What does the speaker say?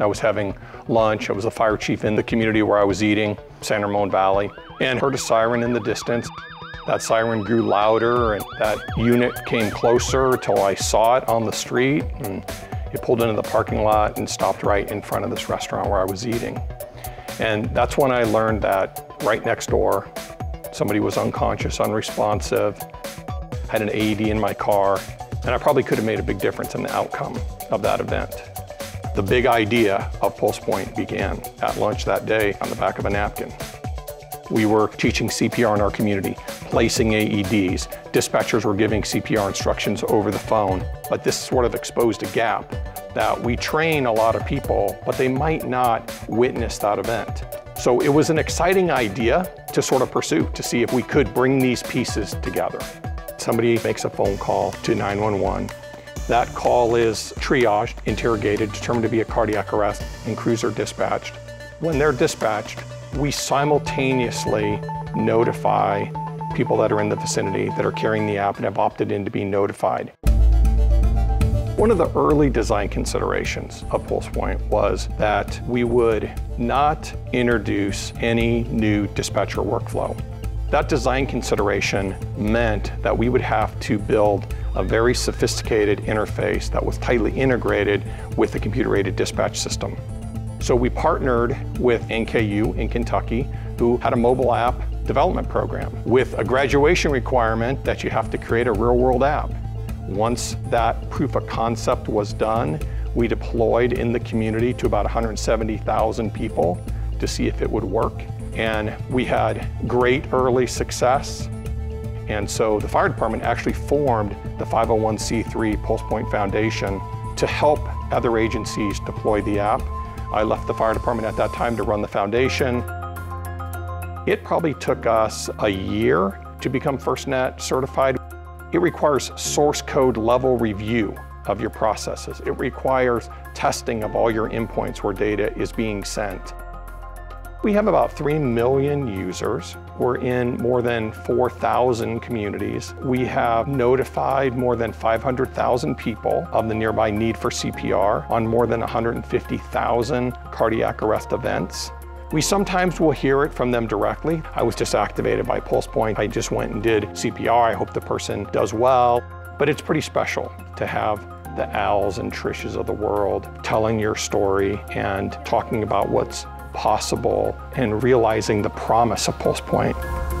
I was having lunch. I was the fire chief in the community where I was eating, San Ramon Valley, and heard a siren in the distance. That siren grew louder and that unit came closer till I saw it on the street. And it pulled into the parking lot and stopped right in front of this restaurant where I was eating. And that's when I learned that right next door, somebody was unconscious, unresponsive, had an AED in my car, and I probably could have made a big difference in the outcome of that event. The big idea of Pulse Point began at lunch that day on the back of a napkin. We were teaching CPR in our community, placing AEDs. Dispatchers were giving CPR instructions over the phone, but this sort of exposed a gap that we train a lot of people, but they might not witness that event. So it was an exciting idea to sort of pursue to see if we could bring these pieces together. Somebody makes a phone call to 911. That call is triaged, interrogated, determined to be a cardiac arrest, and crews are dispatched. When they're dispatched, we simultaneously notify people that are in the vicinity that are carrying the app and have opted in to be notified. One of the early design considerations of PulsePoint was that we would not introduce any new dispatcher workflow. That design consideration meant that we would have to build a very sophisticated interface that was tightly integrated with the computer-aided dispatch system. So we partnered with NKU in Kentucky, who had a mobile app development program with a graduation requirement that you have to create a real-world app. Once that proof of concept was done, we deployed in the community to about 170,000 people to see if it would work. And we had great early success. And so the fire department actually formed the 501c3 PulsePoint Foundation to help other agencies deploy the app. I left the fire department at that time to run the foundation. It probably took us a year to become FirstNet certified. It requires source code level review of your processes. It requires testing of all your endpoints where data is being sent. We have about 3 million users. We're in more than 4,000 communities. We have notified more than 500,000 people of the nearby need for CPR on more than 150,000 cardiac arrest events. We sometimes will hear it from them directly. I was just activated by PulsePoint. I just went and did CPR. I hope the person does well. But it's pretty special to have the Als and Trishes of the world telling your story and talking about what's possible and realizing the promise of PulsePoint.